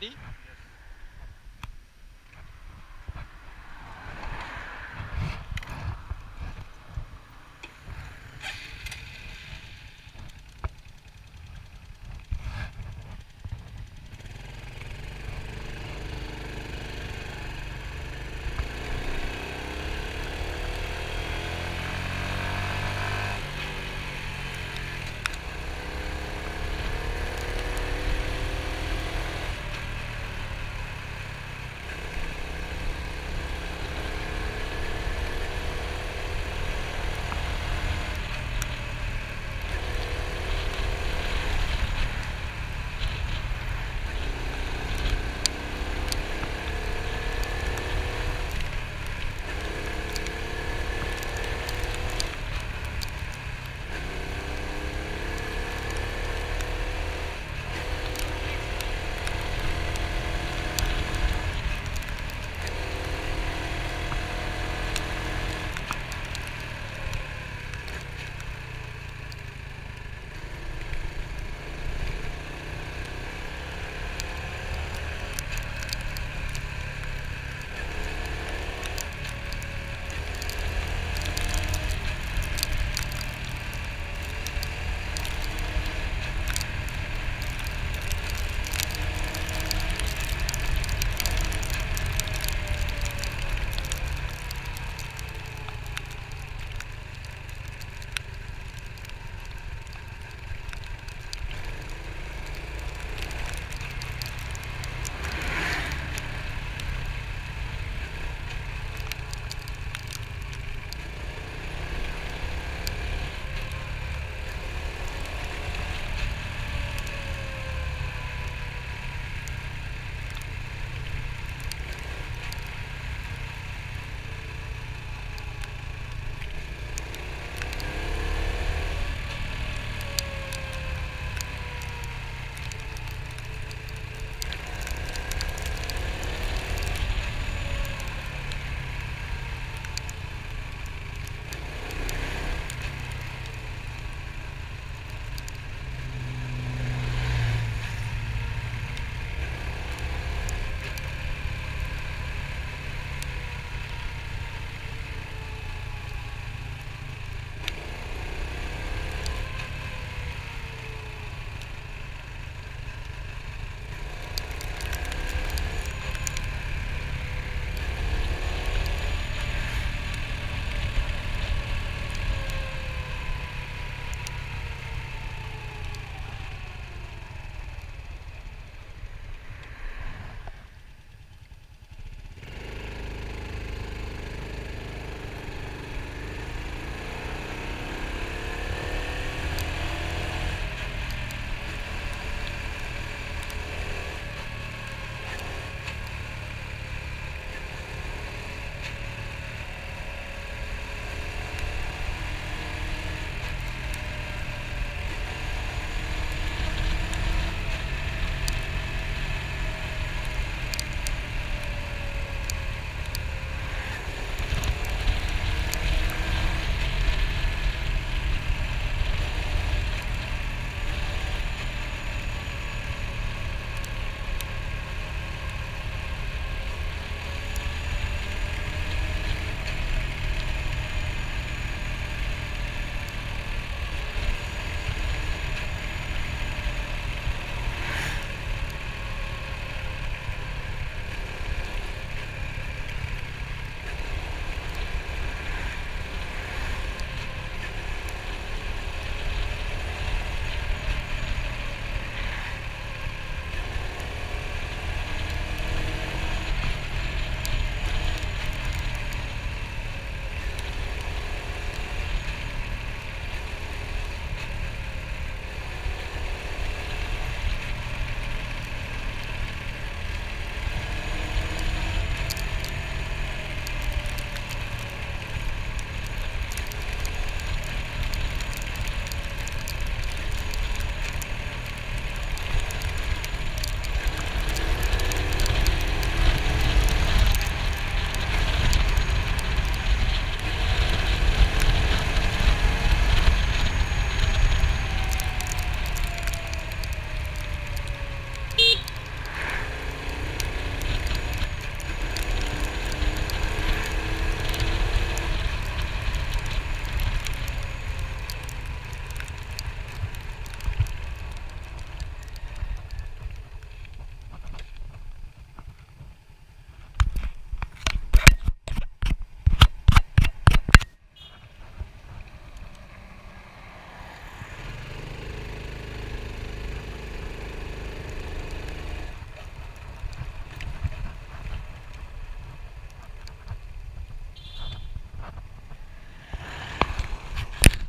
ready?